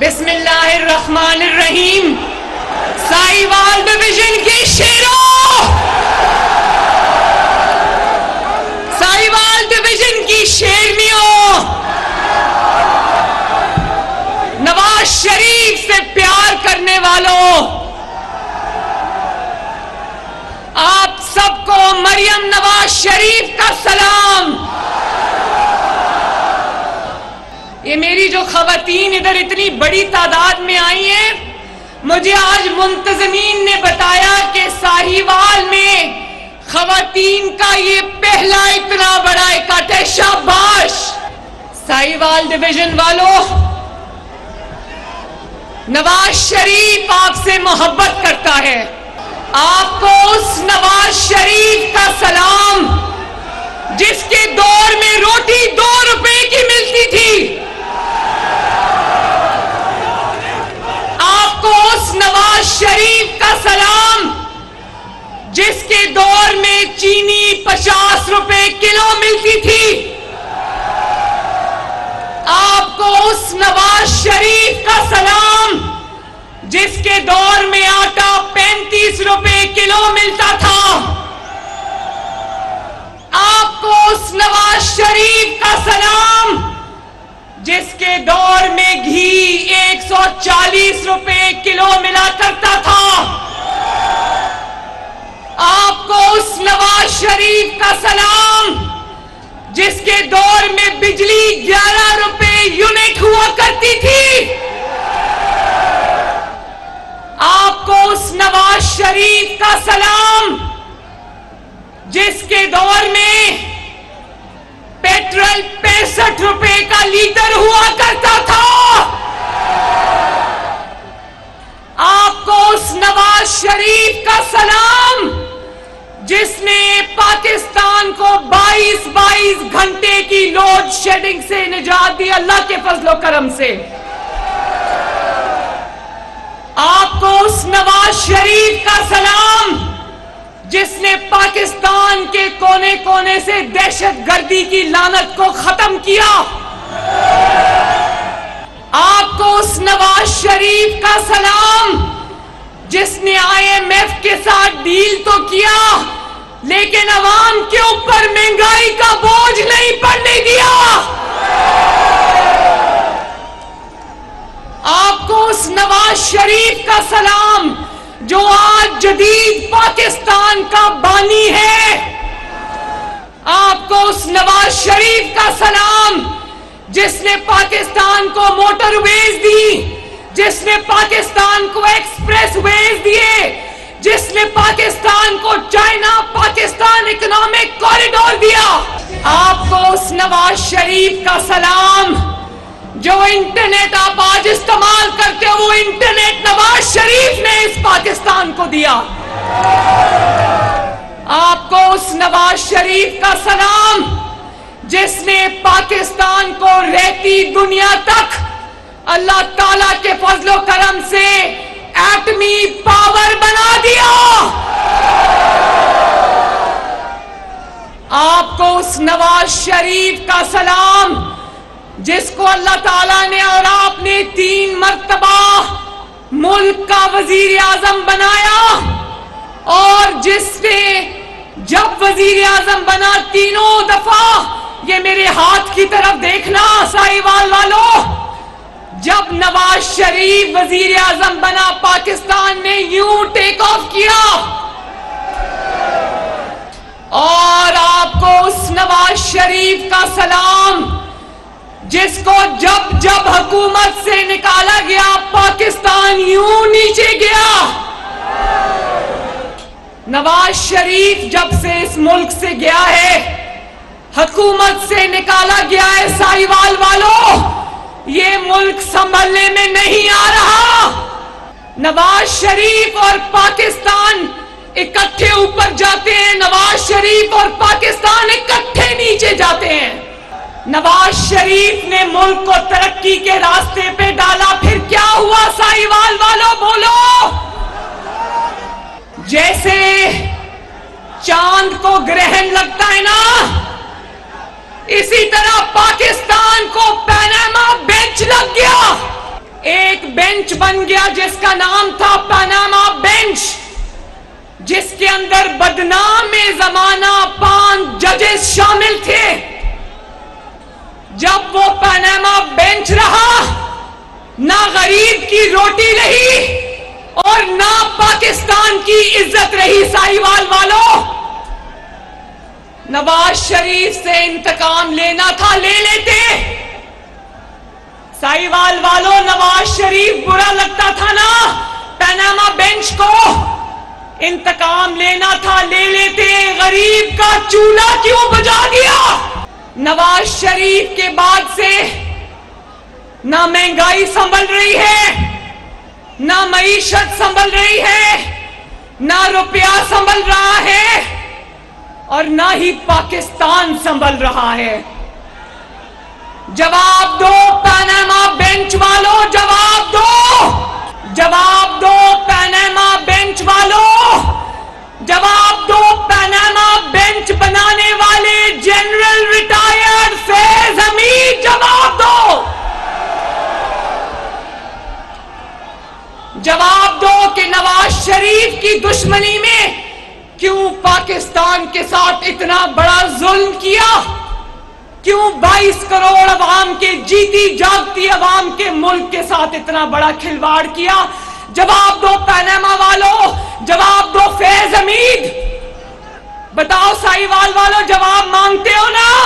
बिस्मिल्लाहिर्रहमानिर्रहीम। साईवाल डिवीज़न के शेरों। साईवाल डिवीज़न की शेरनियों। नवाज़ शरीफ से प्यार करने वालों। आप सबको मरियम नवाज़ शरीफ का सलाम। ये मेरी जो खवतीन इधर इतनी बड़ी तादाद में आई हैं, मुझे आज मुंतजमीन ने बताया कि साहिवाल में खवतीन का ये पहला इतना बड़ा इकट्ठ है, शाबाश। साहिवाल डिवीज़न वालों, नवाज़ शरीफ आपसे मोहब्बत करता है। आपको उस नवाज़ शरीफ का सलाम, जिसके दौर में रोटी दो रुपए की मिलती थी आपको उस नवाज़ शरीफ का सलाम, जिसके दौर में चीनी पचास रुपए किलो मिलती थी। आपको उस नवाज़ शरीफ का सलाम, जिसके दौर में आटा पैंतीस रुपए किलो मिलता था। आपको उस नवाज़ शरीफ का सलाम, जिसके दौर में घी 140 रुपए किलो मिला करता था। आपको उस नवाज़ शरीफ का सलाम, जिसके दौर में बिजली 11 रुपए यूनिट हुआ करती थी। 22-22 घंटे की लोड शेडिंग से निजात दी अल्लाह के फजलो करम से। आपको उस नवाज़ शरीफ का सलाम, जिसने पाकिस्तान के कोने कोने से दहशत गर्दी की लानत को खत्म किया। आपको उस नवाज़ शरीफ का सलाम, जिसने आईएमएफ के साथ डील तो किया। लेकिन अवाम के ऊपर महँगाई का बोझ नहीं पड़ने दिया। आपको उस नवाज़ शरीफ का सलाम, जो आज जदीद पाकिस्तान का बानी है, आपको उस नवाज़ शरीफ का सलाम, जिसने पाकिस्तान को मोटरवेज दी, जिसने पाकिस्तान को एक्सप्रेस वेज दिए जिसने पाकिस्तान को चाइना पाकिस्तान इकोनॉमिक कॉरिडोर दिया, आपको उस नवाज़ शरीफ का सलाम, जो इंटरनेट आप आज इस्तेमाल करते हो, वो इंटरनेट नवाज़ शरीफ ने इस पाकिस्तान को दिया। आपको उस नवाज़ शरीफ का सलाम, जिसने पाकिस्तान को रहती दुनिया तक अल्लाह ताला के फजलो करम से एटमी पावर बना दिया। आपको उस नवाज़ शरीफ का सलाम, जिसको अल्लाह ताला ने और आपने तीन मर्तबा मुल्क का वज़ीर आज़म बनाया, और जिसने जब वज़ीर आज़म बना तीनों दफ़ा, ये मेरे हाथ की तरफ़ देखना साहिवाल वालों जब नवाज़ शरीफ वज़ीर आज़म बना पाकिस्तान ने यूँ टेक ऑफ़ किया। और आपको उस नवाज़ शरीफ का सलाम, जिसको जब जब हुकूमत से निकाला गया, पाकिस्तान यूँ नीचे गया। नवाज़ शरीफ जब से इस मुल्क से गया है, हुकूमत से निकाला गया है, साहिवाल वालों। ये मुल्क संभलने में नहीं आ रहा। नवाज़ शरीफ और पाकिस्तान इकट्ठे ऊपर जाते हैं। नवाज़ शरीफ और पाकिस्तान इकट्ठे नीचे जाते हैं। नवाज़ शरीफ ने मुल्क को तरक्की के रास्ते पे डाला। फिर क्या हुआ? साहिवाल वालों, बोलो। जैसे चाँद को ग्रहण लगता है ना इसी तरह पाकिस्तान को पैनामा बेंच लग गया। एक बेंच बन गया जिसका नाम था पैनामा बेंच जिसके अंदर बदनाम जमाना पाँच जजेस शामिल थे। जब वो पैनामा बेंच रहा, ना गरीब की रोटी रही और ना पाकिस्तान की इज़्ज़त रही साहिवाल वालों। नवाज़ शरीफ से इंतकाम लेना था, ले लेते। साहिवाल वालों, नवाज़ शरीफ बुरा लगता था ना। पैनामा बेंच को इंतकाम लेना था, ले लेते। गरीब का चूल्हा क्यों बजा दिया? नवाज़ शरीफ के बाद से ना महँगाई संभल रही है, ना मीशत संभल रही है, ना रुपया संभल रहा है। और ना ही पाकिस्तान संभल रहा है। जवाब दो, पैनामा बेंच वालों, जवाब दो। जवाब दो, पैनामा बेंच वालों। जवाब दो, पैनामा बेंच बनाने वाले जनरल रिटायर्ड फैज हमीद जवाब दो। जवाब दो कि नवाज़ शरीफ की दुश्मनी में क्यों पाकिस्तान के साथ इतना बड़ा जुल्म किया? क्यों 22 करोड़ अवाम के, जीती जागती अवाम के मुल्क के साथ इतना बड़ा खिलवाड़ किया? जवाब दो पैनामा वालों, जवाब दो फैज अमीद। बताओ साहिवाल वालों, जवाब मांगते हो ना?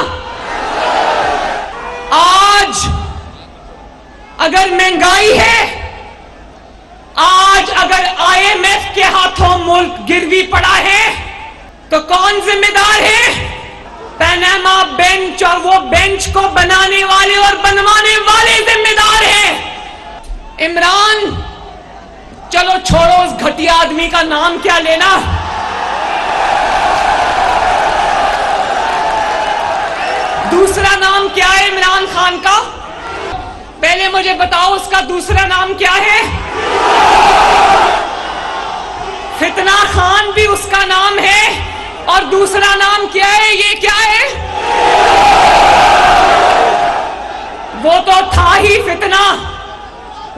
आज अगर महँगाई है आज अगर आईएमएफ के हाथों मुल्क गिरवी पड़ा है तो कौन जिम्मेदार है? पैनामा बेंच और वो बेंच को बनाने वाले और बनवाने वाले जिम्मेदार हैं। इमरान, चलो छोड़ो उस घटिया आदमी का नाम क्या लेना। दूसरा नाम क्या है इमरान खान का? पहले मुझे बताओ उसका दूसरा नाम क्या है? फितना खान भी उसका नाम है और दूसरा नाम क्या है? ये क्या है? वो तो था ही फितना।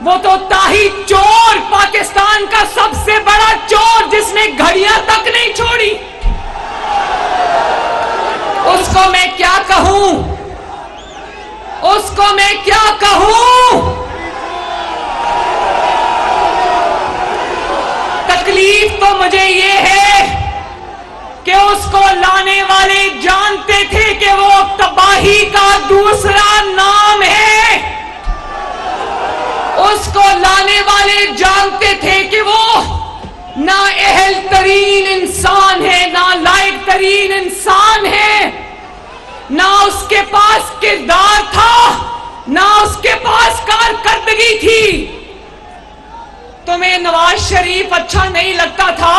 वो तो ताही चोर। पाकिस्तान का सबसे बड़ा चोर जिसने घड़ियाँ तक नहीं छोड़ी। उसको मैं क्या कहूँ? उसको मैं क्या कहूँ? तकलीफ़ तो मुझे ये है कि उसको लाने वाले जानते थे कि वो तबाही का दूसरा नाम है। उसको लाने वाले जानते थे कि वो ना अहल तरीन इंसान है, ना लायक तरीन इंसान है। ना उसके पास किरदार था, ना उसके पास कारकर्दगी थी। तुम्हें नवाज़ शरीफ अच्छा नहीं लगता था?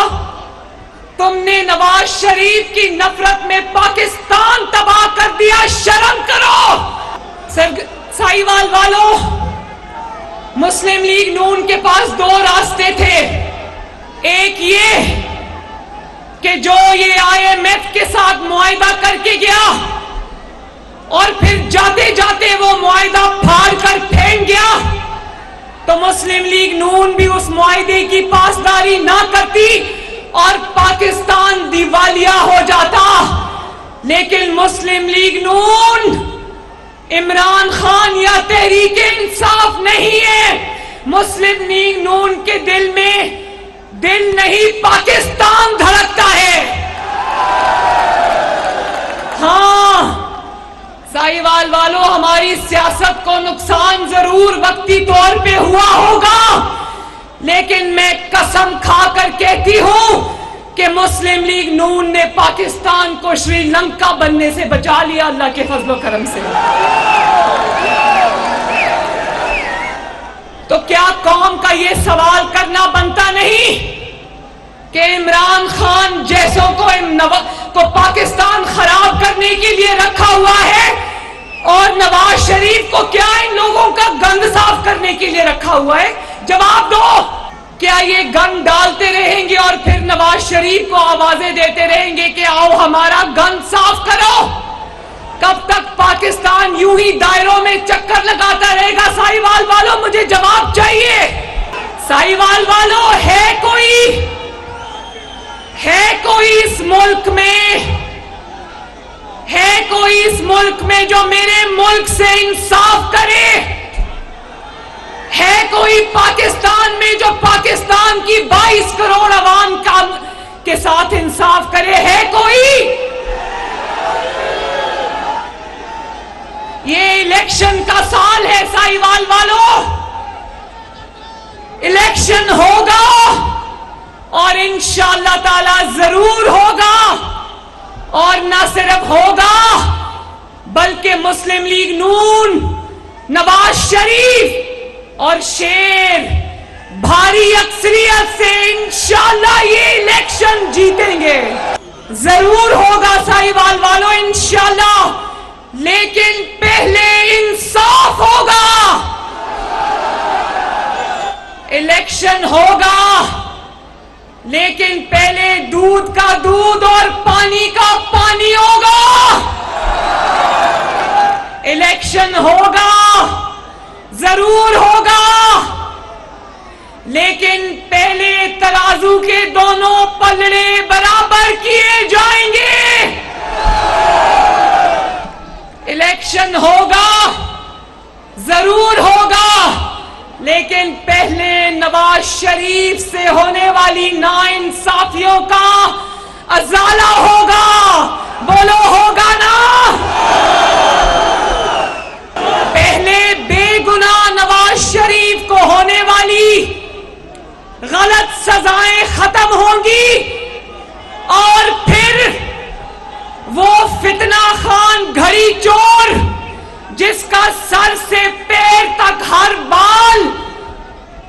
तुमने नवाज़ शरीफ की नफरत में पाकिस्तान तबाह कर दिया, शर्म करो। सर साईवाल वालों, मुस्लिम लीग नून के पास दो रास्ते थे। एक ये कि जो ये आईएमएफ के साथ मुआदा करके गया, और फिर जाते जाते वो मुआदा फाड़ कर तो मुस्लिम लीग नून भी उस मुआदे की पासदारी ना करती और पाकिस्तान दिवालिया हो जाता। लेकिन मुस्लिम लीग नून, इमरान खान या तहरीक इंसाफ नहीं है। मुस्लिम लीग नून के दिल में दिल नहीं, पाकिस्तान धड़कता है। हाँ साहिवाल वालों, हमारी सियासत को नुकसान ज़रूर वक्ती तौर पे हुआ होगा। लेकिन मैं कसम खाकर कहती हूँ कि मुस्लिम लीग नून ने पाकिस्तान को श्रीलंका बनने से बचा लिया अल्लाह के फजलो करम से। तो क्या कौम का ये सवाल करना बनता नहीं कि इमरान खान करने के लिए रखा हुआ है और नवाज़ शरीफ को क्या इन लोगों का गंद साफ़ करने के लिए रखा हुआ है? जवाब दो। क्या ये गंद डालते रहेंगे और फिर नवाज़ शरीफ को आवाज़ें देते रहेंगे कि आओ हमारा गंद साफ़ करो? कब तक पाकिस्तान यूँ ही दायरों में चक्कर लगाता रहेगा? साहिवाल वालों, मुझे जवाब चाहिए। साहिवाल वालों, है कोई? है कोई इस मुल्क में है कोई इस मुल्क में जो मेरे मुल्क से इंसाफ करे? है कोई पाकिस्तान में जो पाकिस्तान की 22 करोड़ आवाम का के साथ इंसाफ करे? है कोई? ये इलेक्शन का साल है साहिवाल वालों। इलेक्शन होगा और इंशाला ताला ज़रूर होगा। और ना सिर्फ़ होगा, बल्कि मुस्लिम लीग नून, नवाज़ शरीफ और शेर भारी अक्सरियत से इंशाला ये इलेक्शन जीतेंगे। ज़रूर होगा साहिवाल वालों इंशाला लेकिन पहले इंसाफ होगा। इलेक्शन होगा। लेकिन पहले दूध का दूध और पानी का पानी होगा। इलेक्शन होगा। ज़रूर होगा। लेकिन पहले तराजू के दोनों पलड़े बराबर किए जाएँगे इलेक्शन होगा ज़रूर होगा लेकिन पहले नवाज़ शरीफ से होने वाली नाइंसाफियों का अजाला होगा। बोलो, होगा ना? पहले बेगुनाह नवाज़ शरीफ को होने वाली गलत सजाएँ खत्म होंगी और फिर वो फितना खान घड़ी चोर जिसका सर से पैर तक हर बाल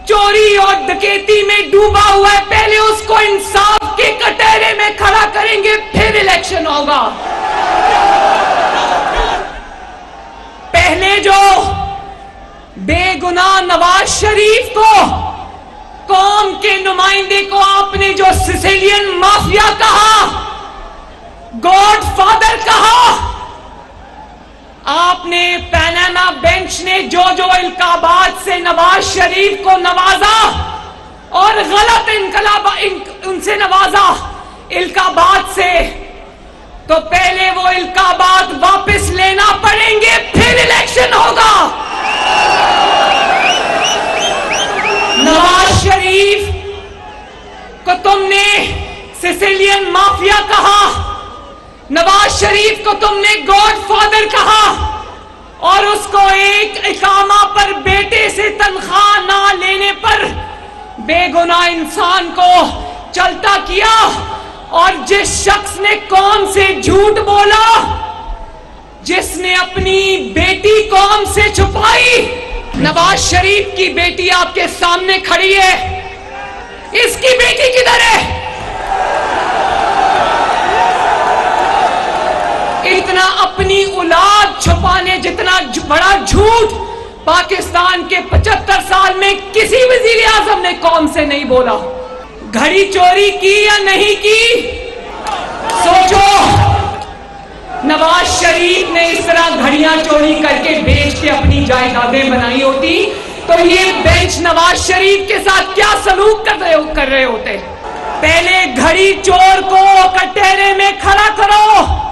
चोरी और डकैती में डूबा हुआ है। पहले उसको इंसाफ के कटहरे में खड़ा करेंगे, फिर इलेक्शन होगा। पहले जो बेगुनाह नवाज़ शरीफ को कौम के नुमाइंदे को आपने जो सिसिलियन माफिया कहा गॉड फादर कहा आपने पैनामा बेंच ने जो जो इल्काबाद से नवाज़ शरीफ को नवाजा और गलत इनकलाब इन, उनसे नवाजा इल्काबाद से। तो पहले वो इल्काबाद वापस लेना पड़ेंगे फिर इलेक्शन होगा। नवाज़ शरीफ को तुमने सिसिलियन माफिया कहा। नवाज़ शरीफ को तुमने गॉड फादर कहा और उसको एक इकामा पर बेटे से तनख्वाह ना लेने पर बेगुनाह इंसान को चलता किया और जिस शख्स ने कौम से झूठ बोला, जिसने अपनी बेटी कौम से छुपाई, नवाज़ शरीफ की बेटी आपके सामने खड़ी है। इसकी बेटी किधर है? इतना अपनी औलाद छुपाने, जितना बड़ा झूठ पाकिस्तान के 75 साल में किसी वज़ीर आज़म ने कौम से नहीं बोला। घड़ी चोरी की या नहीं की? सोचो, नवाज़ शरीफ ने इस तरह घड़ियाँ चोरी करके बेच के अपनी जायदादें बनाई होती तो ये बेंच नवाज़ शरीफ के साथ क्या सलूक कर रहे हो, कर रहे होते? पहले घड़ी चोर को कटहरे में खड़ा करो।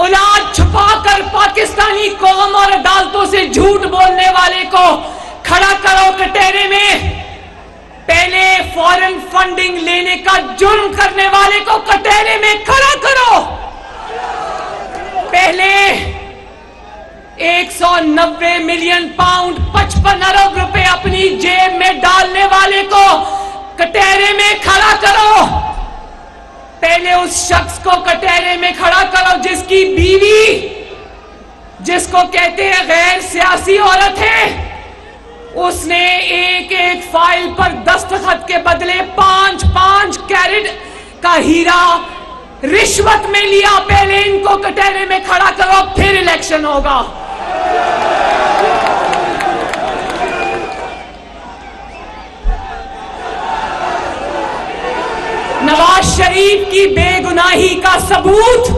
औलाद छुपाकर पाकिस्तानी कौम और अदालतों से झूठ बोलने वाले को खड़ा करो कटहरे में। पहले फॉरेन फंडिंग लेने का जुर्म करने वाले को कटहरे में खड़ा करो। पहले 190 मिलियन पाउंड 55 अरब रुपए अपनी जेब में डालने वाले को कटेरे में खड़ा करो। पहले उस शख्स को कटहरे में खड़ा करो जिसकी बीवी, जिसको कहते हैं गैर सियासी औरत है। उसने एक एक फ़ाइल पर दस्तखत के बदले पाँच पाँच कैरेट का हीरा रिश्वत में लिया। पहले इनको कटहरे में खड़ा करो, फिर इलेक्शन होगा। नवाज़ शरीफ की बेगुनाही का सबूत,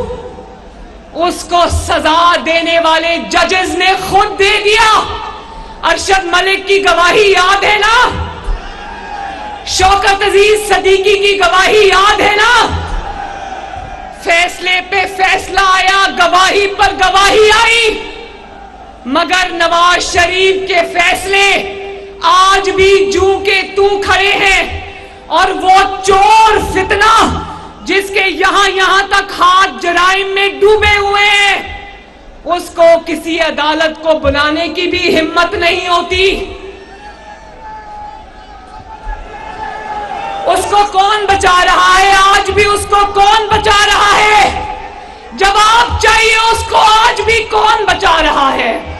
उसको सजा देने वाले जजेस ने खुद दे दिया। अरशद मलिक की गवाही याद है ना? शौकत अज़ीज़ सदीकी की गवाही याद है ना? फैसले पे फैसला आया, गवाही पर गवाही आई। मगर नवाज़ शरीफ के फैसले आज भी जू के तू खड़े हैं। और वो चोर फितना जिसके यहाँ यहाँ तक हाथ जराइम में डूबे हुए उसको किसी अदालत को बुलाने की भी हिम्मत नहीं होती। उसको कौन बचा रहा है? आज भी उसको कौन बचा रहा है? जवाब चाहिए उसको, आज भी कौन बचा रहा है?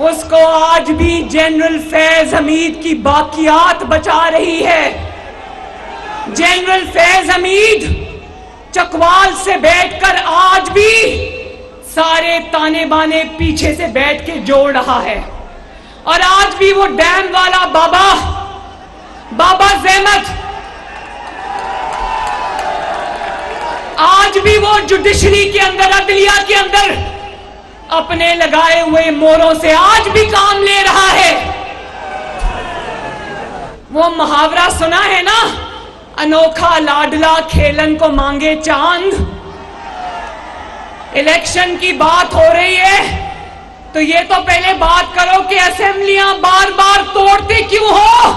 उसको आज भी जनरल फैज हमीद की बाकियात बचा रही है। जनरल फैज हमीद चकवाल से बैठकर आज भी सारे ताने बाने पीछे से बैठ के जोड़ रहा है। और आज भी वो डैम वाला बाबा बाबा जहमत आज भी वो जुडिशरी के अंदर, अदलिया के अंदर अपने लगाए हुए मोरों से आज भी काम ले रहा है। वो मुहावरा सुना है ना? अनोखा लाडला खेलन को मांगे चाँद। इलेक्शन की बात हो रही है। तो ये तो पहले बात करो कि असेंबलियाँ बार बार तोड़ते क्यों हो?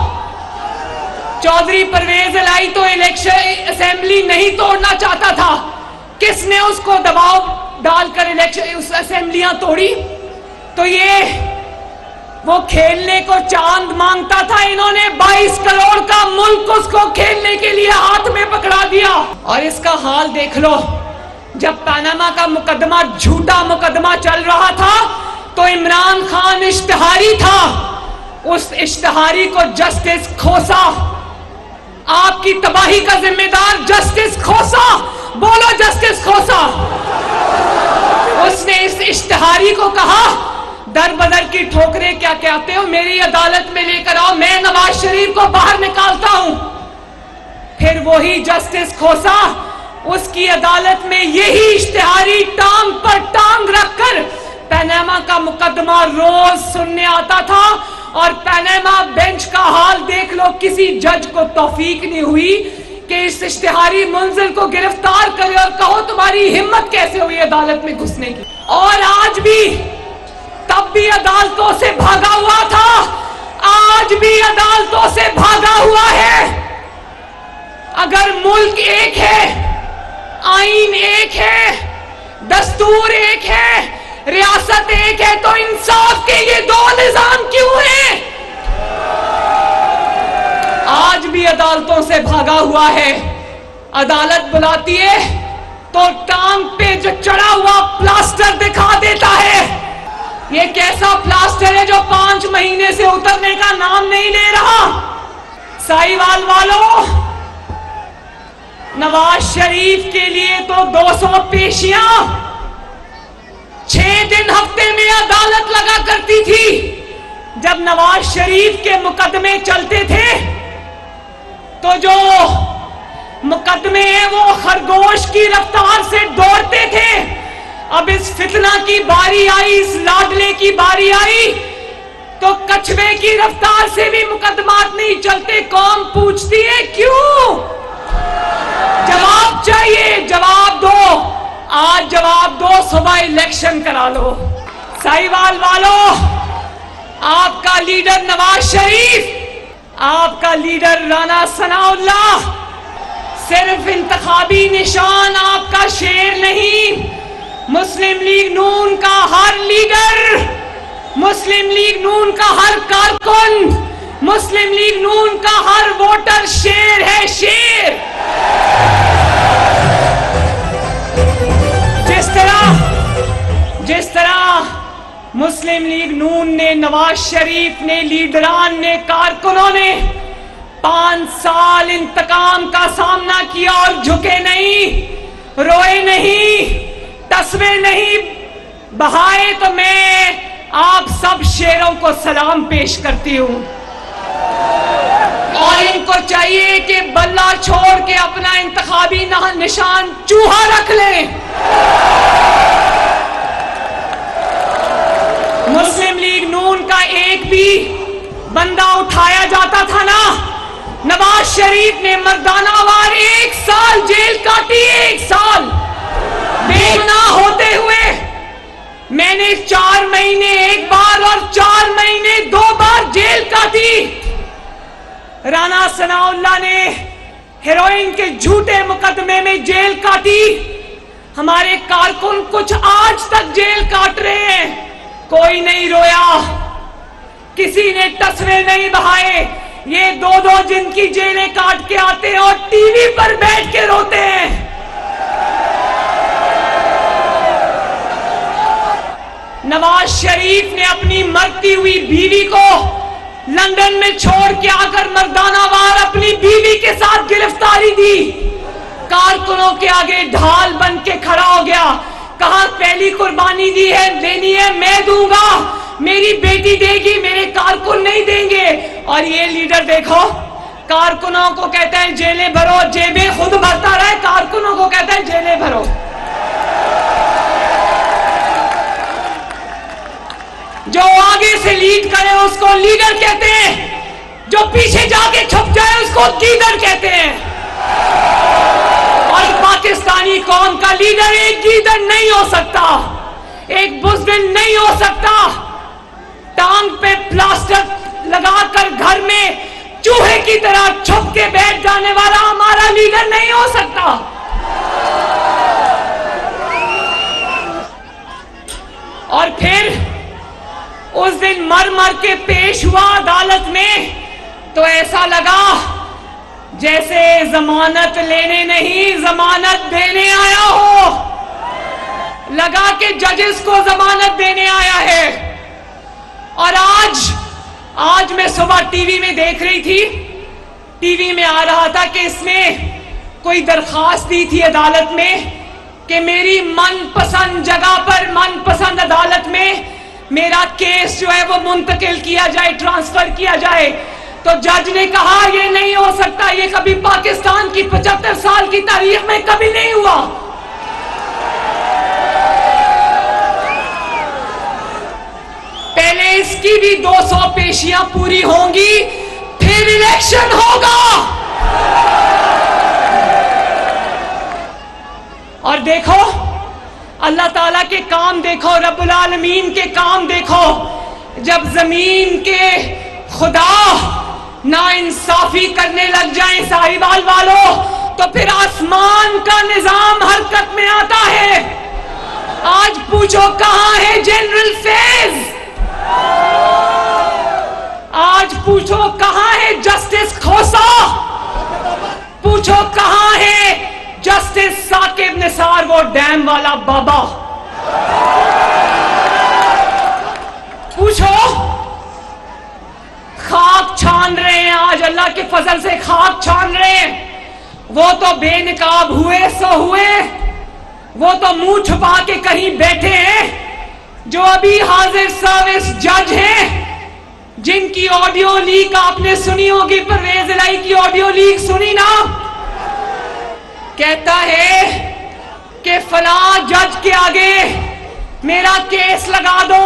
चौधरी परवेज लाई तो इलेक्शन, असेंबली नहीं तोड़ना चाहता था। किसने उसको दबाव डालकर इलेक्शन उस असेंबलियाँ तोड़ी? तो ये, वो खेलने को चाँद माँगता था, इन्होंने 22 करोड़ का मुल्क उसको खेलने के लिए हाथ में पकड़ा दिया। और इसका हाल देख लो, जब पैनामा का मुकदमा, झूठा मुकदमा चल रहा था तो इमरान खान इश्तहारी था। उस इश्तहारी को जस्टिस खोसा, आपकी तबाही का जिम्मेदार जस्टिस खोसा बोलो, जस्टिस खोसा। उसने इस इश्तहारी को कहा, दर बदर की ठोकरे क्या कहते हो? मेरी अदालत में लेकर आओ, मैं नवाज़ शरीफ को बाहर निकालता हूँ। फिर वही जस्टिस खोसा, उसकी अदालत में यही इश्तेहारी टांग पर टांग रखकर पैनामा का मुकदमा रोज सुनने आता था और पैनामा बेंच का हाल देख लो, किसी जज को तौफीक नहीं हुई। कि इस इश्तेहारी मंजिल को गिरफ़्तार करे और कहो तुम्हारी हिम्मत कैसे हुई अदालत में घुसने की? और आज भी, तब भी अदालतों से भागा हुआ था। आज भी अदालतों से भागा हुआ है। अगर मुल्क एक है आइन एक है, दस्तूर एक है, रियासत एक है तो इंसाफ के ये दो निज़ाम क्यों हैं? आज भी अदालतों से भागा हुआ है। अदालत बुलाती है तो टांग पे जो चढ़ा हुआ प्लास्टर दिखा देता है। ये कैसा प्लास्टर है जो पाँच महीने से उतरने का नाम नहीं ले रहा? साईवाल वालों, नवाज़ शरीफ के लिए तो 200 पेशियाँ। छह दिन हफ़्ते में अदालत लगा करती थी, जब नवाज़ शरीफ के मुकदमे चलते थे तो जो मुकदमे हैं वो खरगोश की रफ्तार से दौड़ते थे। अब इस फितना की बारी आई, इस लाडले की बारी आई तो कछुए की रफ्तार से भी मुकदमात नहीं चलते। कौन पूछती है, क्यों? जवाब चाहिए, जवाब दो। आज जवाब दो, सुबह इलेक्शन करा लो। साहिवाल वालों, आपका लीडर नवाज़ शरीफ आपका लीडर राना सनाउल्ला सिर्फ़ इंतखाबी निशान आपका शेर नहीं। मुस्लिम लीग नून का हर लीडर, मुस्लिम लीग नून का हर कारकुन, मुस्लिम लीग नून का हर वोटर शेर है शेर। जिस तरह जिस तरह मुस्लिम लीग नून ने, नवाज़ शरीफ ने, लीडरान ने, कारकुनों ने पाँच साल इंतकाम का सामना किया और झुके नहीं, रोए नहीं तस्वे नहीं, बहाए तो मैं आप सब शेरों को सलाम पेश करती हूँ। और इनको चाहिए कि बल्ला छोड़ के अपना इंतखाबी निशान चूहा रख ले। मुस्लिम लीग नून का एक भी बंदा उठाया जाता था ना। नवाज़ शरीफ ने मर्दानावार एक साल जेल काटी, एक साल। बेगुना होते हुए मैंने चार महीने एक बार और चार महीने दो बार जेल काटी। राना सनाउल्ला ने हेरोइन के झूठे मुकदमे में जेल काटी। हमारे कारकुन कुछ आज तक जेल काट रहे हैं। कोई नहीं रोया। किसी ने तस्वीर नहीं बहाए। ये दो दो जिन की जेलें काट के आते हैं और टीवी पर बैठ के रोते हैं। नवाज़ शरीफ ने अपनी मरती हुई बीवी को लंदन में छोड़ के आकर मर्दानावार अपनी बीवी के साथ गिरफ्तारी दी। कारकुनों के आगे ढाल बन के खड़ा हो गया। कहा, पहली कुर्बानी दी है देनी है मैं दूँगा। मेरी बेटी देगी, मेरे कारकुन नहीं देंगे। और ये लीडर देखो, कारकुनों को कहता है, जेलें भरो, जेबें खुद भरता रहे, कारकुनों को कहता है, जेलें भरो। जो आगे से लीड करे, उसको लीडर कहते हैं। जो पीछे जाके छुप जाए, उसको लीडर कहते हैं। और पाकिस्तानी कौम का लीडर एक लीडर नहीं हो सकता। एक बुजदिल नहीं हो सकता। टांग पे प्लास्टर लगाकर घर में चूहे की तरह छुप के बैठ जाने वाला हमारा लीडर नहीं हो सकता। और फिर उस दिन मर मर के पेश हुआ अदालत में तो ऐसा लगा जैसे जमानत लेने नहीं, जमानत देने आया हो। लगा के जजेस को जमानत देने आया है। और आज आज मैं सुबह टीवी में देख रही थी। टीवी में आ रहा था कि इसने कोई दरखास्त दी थी अदालत में कि मेरी मनपसंद जगह पर, मनपसंद अदालत में मेरा केस जो है वो मुंतकिल किया जाए, ट्रांसफ़र किया जाए। तो जज ने कहा, ये नहीं हो सकता। ये कभी पाकिस्तान की पचहत्तर साल की तारीख में कभी नहीं हुआ। पहले इसकी भी 200 पेशियाँ पूरी होंगी, फिर इलेक्शन होगा। और देखो, अल्लाह ताला के काम देखो, रब्बुल आलमीन के काम देखो। जब ज़मीन के खुदा ना इंसाफी करने लग जाए साहिबाल वालों तो फिर आसमान का निज़ाम हरकत में आता है। आज पूछो कहाँ है जनरल फ़ेज़ आज पूछो कहाँ है जस्टिस खोसा? पूछो कहाँ है जस्टिस साकिब निसार, वो डैम वाला बाबा? पूछो, खाक छान रहे हैं आज, अल्लाह के फजल से खाक छान रहे हैं। वो तो बेनकाब हुए, सो हुए। वो तो मुँह छुपा के कहीं बैठे हैं। जो अभी हाजिर सर्विस जज हैं, जिनकी ऑडियो लीक आपने सुनी होगी, परवेज इलाई की ऑडियो लीक सुनी ना? कहता है कि फला जज के आगे मेरा केस लगा दो।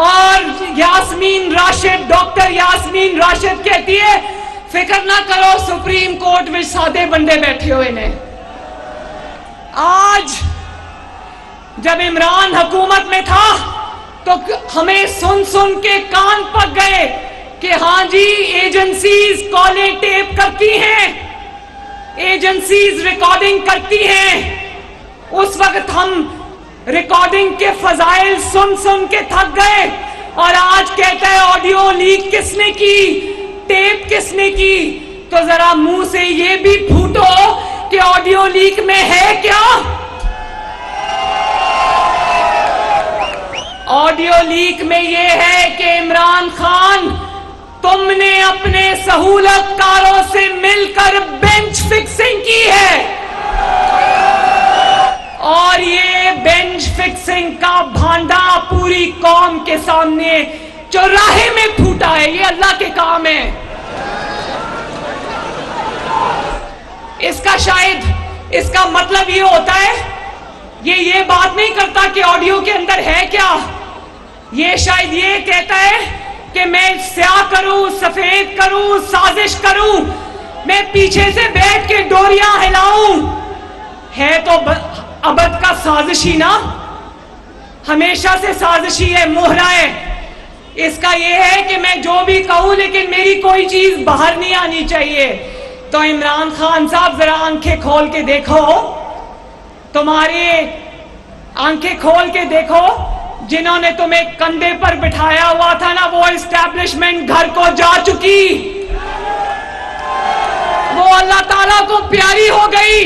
और यास्मीन राशिद, डॉक्टर यास्मीन राशिद कहती है, फ़िक्र ना करो, सुप्रीम कोर्ट में सादे बंदे बैठे हुए ने आज जब इमरान हुकूमत में था तो हमें सुन सुन के कान पक गए कि हाँ जी एजेंसीज कॉले टेप करती हैं एजेंसीज रिकॉर्डिंग करती हैं। उस वक्त हम रिकॉर्डिंग के फजाइल सुन सुन के थक गए, और आज कहता है ऑडियो लीक किसने की टेप किसने की? तो जरा मुँह से ये भी फूटो कि ऑडियो लीक में है क्या? ऑडियो लीक में ये है कि इमरान खान तुमने अपने सहूलतकारों से मिलकर बेंच फिक्सिंग की है। और ये बेंच फिक्सिंग का भांडा पूरी कौम के सामने चौराहे में फूटा है, ये अल्लाह के काम है। इसका शायद, इसका मतलब ये होता है, ये ये बात नहीं करता कि ऑडियो के अंदर है क्या? ये शायद ये कहता है कि मैं स्याह करूँ, सफ़ेद करूँ, साजिश करूँ, मैं पीछे से बैठ के डोरिया हिलाऊं। है तो अबद का साजिशी ना? हमेशा से साजिश ही है, मोहरा है। इसका यह है कि मैं जो भी कहूँ, लेकिन मेरी कोई चीज़ बाहर नहीं आनी चाहिए। तो इमरान खान साहब, जरा आँखें खोल के देखो। तुम्हारी आँखें खोल के देखो। जिन्होंने तुम्हें कंधे पर बिठाया हुआ था ना, वो एस्टैब्लिशमेंट घर को जा चुकी। वो अल्लाह ताला को प्यारी हो गई।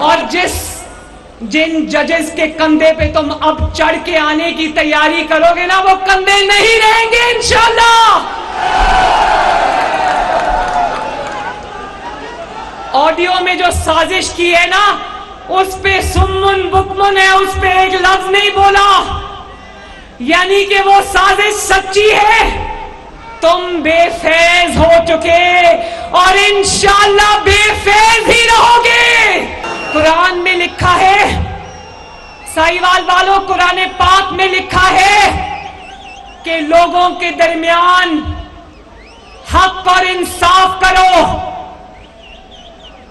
और जिस, जिन जजेस के कंधे पे तुम अब चढ़ के आने की तैयारी करोगे ना, वो कंधे नहीं रहेंगे, इंशाल्लाह। ऑडियो में जो साजिश की है ना उस पे सुमन बुकमन है, उस पे एक लफ्ज नहीं बोला। यानी कि वो साजिश सच्ची है। तुम बेफैज हो चुके और इंशाल्लाह बेफैज ही रहोगे। कुरान में लिखा है, साहिवाल वालों, कुरान पाक में लिखा है कि लोगों के दरमियान हक और इंसाफ करो।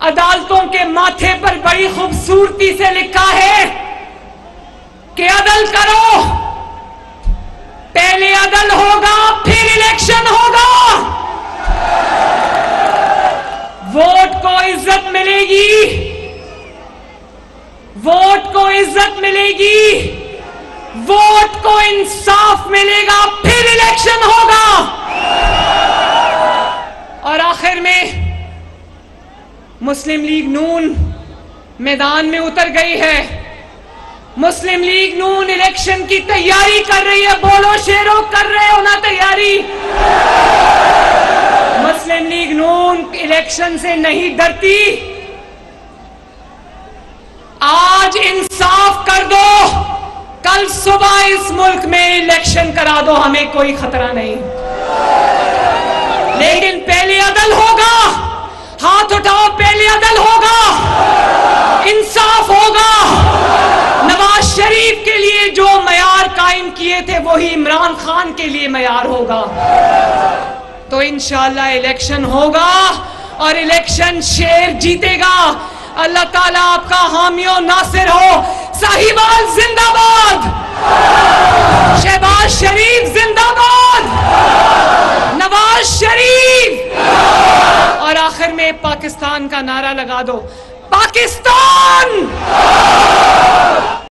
अदालतों के माथे पर बड़ी खूबसूरती से लिखा है कि अदल करो, पहले अदल होगा, फिर इलेक्शन होगा। वोट को इज़्ज़त मिलेगी। वोट को इज़्ज़त मिलेगी। वोट को इंसाफ मिलेगा, फिर इलेक्शन होगा। और आखिर में मुस्लिम लीग नून मैदान में उतर गई है। मुस्लिम लीग नून इलेक्शन की तैयारी कर रही है, बोलो शेरों कर रहे हो ना तैयारी? मुस्लिम लीग नून इलेक्शन से नहीं डरती। आज इंसाफ कर दो। कल सुबह इस मुल्क में इलेक्शन करा दो, हमें कोई खतरा नहीं। लेकिन पहले अदल होगा। हाथ उठाओ, पहले अदल होगा। इंसाफ होगा। नवाज़ शरीफ के लिए जो मैार कायम किए थे, वही इमरान खान के लिए मैार होगा। तो इनशाला इलेक्शन होगा और इलेक्शन शेर जीतेगा। अल्लाह ताला आपका हामियों नासिर हो। साहिबाल जिंदाबाद। शहबाज शरीफ जिंदाबाद। नवाज़ शरीफ। और आखिर में पाकिस्तान का नारा लगा दो। पाकिस्तान!